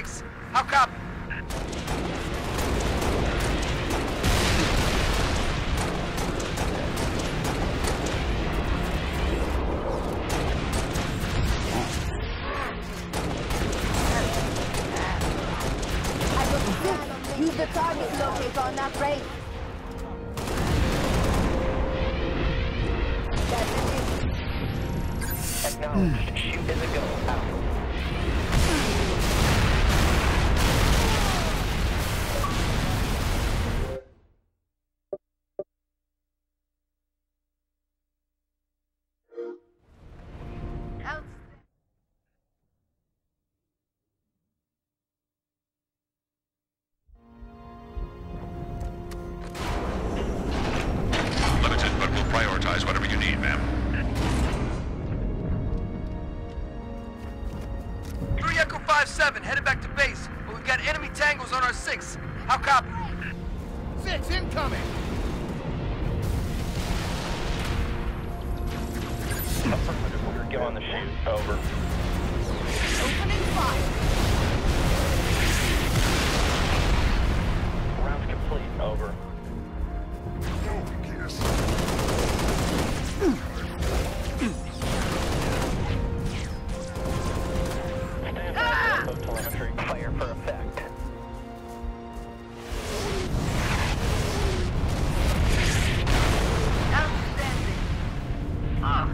tangos on our 6. How copy? I got the six. Use the target locator on that Wraith. That's it. Acknowledged. Shoot as a go. 5-7, headed back to base, but we've got enemy tangos on our 6. How copy? Six incoming! Affirmative. We're go on the shoot. Over. Opening fire.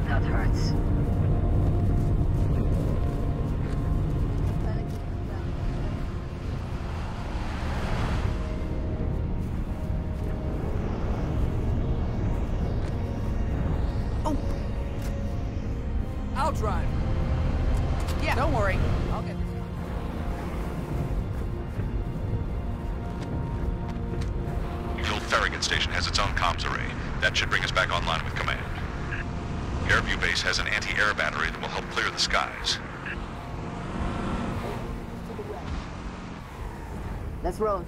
That hurts. Oh! I'll drive. Yeah, don't worry. I'll get this. Hill Farragut Station has its own comms array. That should bring us back online with command. Airview Base has an anti-air battery that will help clear the skies. Let's roll.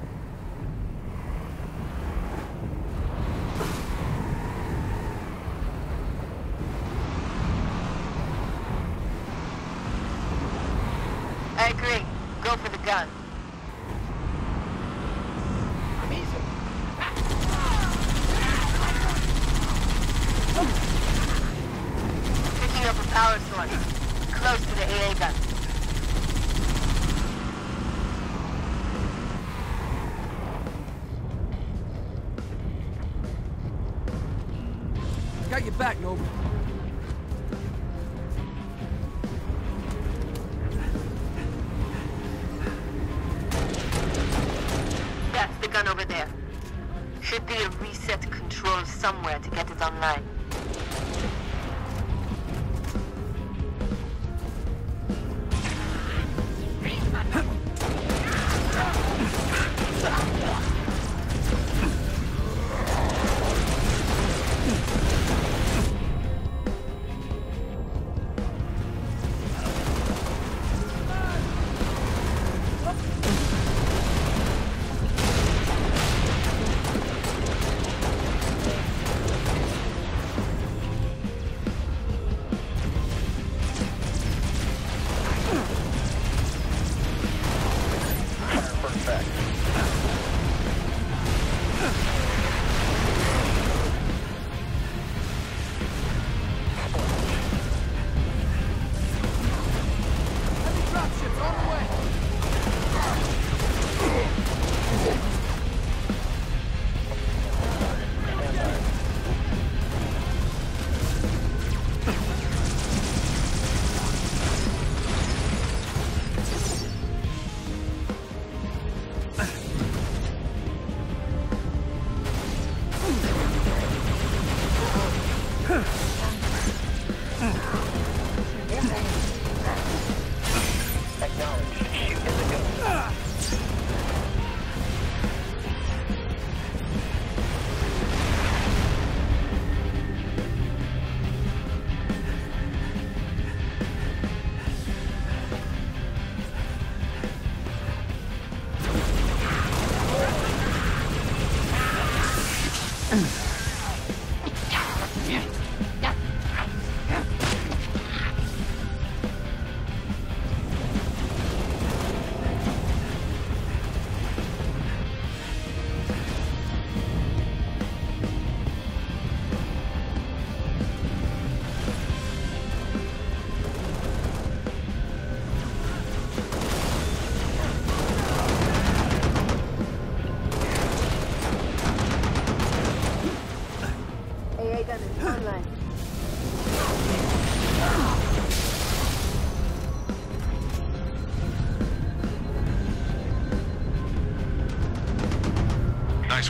I agree. Go for the gun. A. Close to the AA gun. Got your back, Nova. That's the gun over there. Should be a reset control somewhere to get it online. Ugh. Nice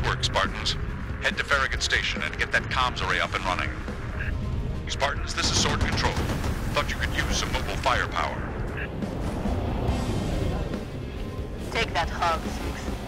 work, Spartans. Head to Farragut Station and get that comms array up and running. Spartans, this is Sword Control. Thought you could use some mobile firepower. Take that, Hog 6.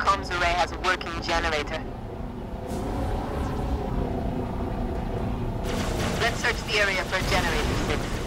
Comms array has a working generator. Let's search the area for a generator, Six.